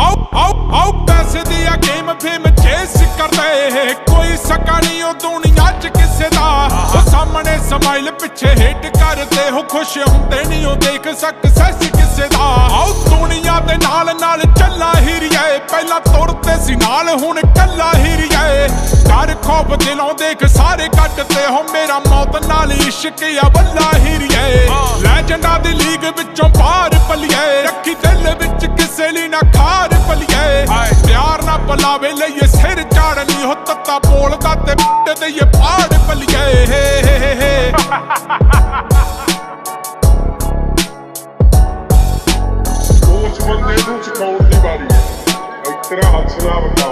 ਆਓ ਆਓ ਆਓ ਪੈਸੇ ਦੀ ਆ ਗੇਮ ਫੇਮ ਚੇਸ ਕਰਦੇ। ਕੋਈ ਸਕਾ ਨਹੀਂ ਉਹ ਦੁਨੀਆ 'ਚ ਕਿਸੇ ਦਾ। ਉਹ ਸਾਹਮਣੇ ਸਮਾਈਲ ਪਿੱਛੇ ਹਿੱਟ ਕਰਦੇ। ਹੋ ਖੁਸ਼ ਹੁੰਦੇ ਨਹੀਂ ਉਹ ਦੇਖ ਸਕਸੈਸ ਕਿਸੇ ਦਾ। ਆਓ ਦੁਨੀਆ ਦੇ ਨਾਲ ਨਾਲ ਚੱਲਾ ਹੀਰੀਏ। ਪਹਿਲਾਂ ਤੁਰਦੇ ਸੀ ਨਾਲ ਹੁਣ ਕੱਲਾ ਹੀਰੀਏ। ਡਰ ਖੋਫ ਦਿਲੋਂ ਦੇਖ ਸਾਰੇ ਕੱਟਦੇ। ਹੋ ਮੇਰਾ ਮੌਤ ਨਾਲ ਇਸ਼ਕ ਆ ਬੱਲਾ ਹੀਰੀਏ। ਲੈਜੈਂਡਾਂ ਦੀ ਲੀਗ ਵਿੱਚੋਂ ਦੇ ਲਈਏ ਸਿਰ ਚਾੜਨੀ ਹੋ ਤੱਤਾ ਬੋਲਦਾ ਤੇ ਬਿੱਟੇ ਦੇ ਇਹ ਪਾੜ ਪਲਿਏ। ਸੋਚ ਮੰਦੇ ਨੂੰ ਚਕਾਉਣ ਦੀ ਵਾਰੀ ਹੈ। ਇਤਰਾ ਹੱਥ ਨਾ